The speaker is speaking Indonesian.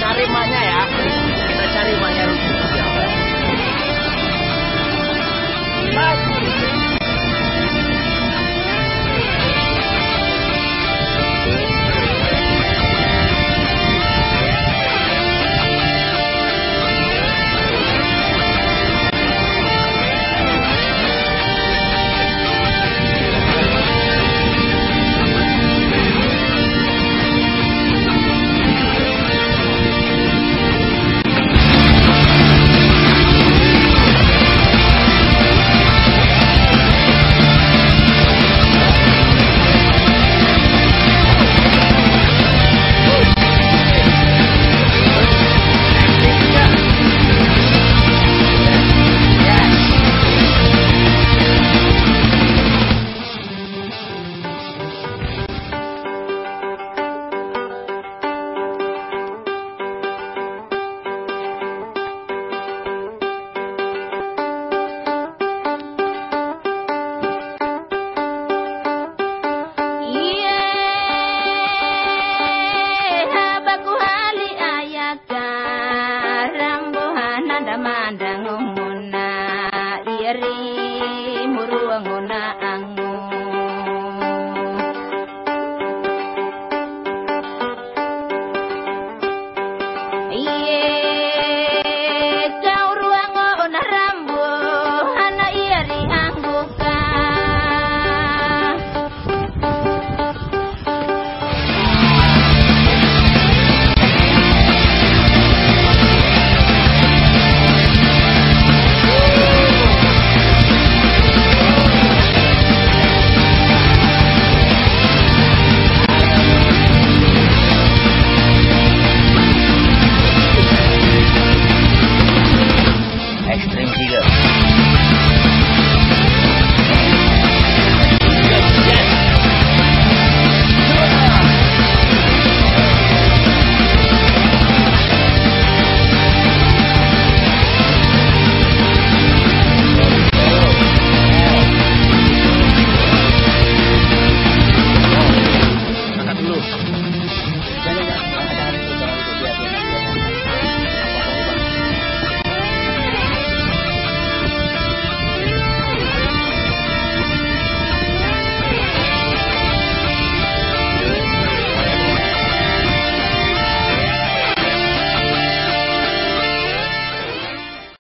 karimahnya ya. demanda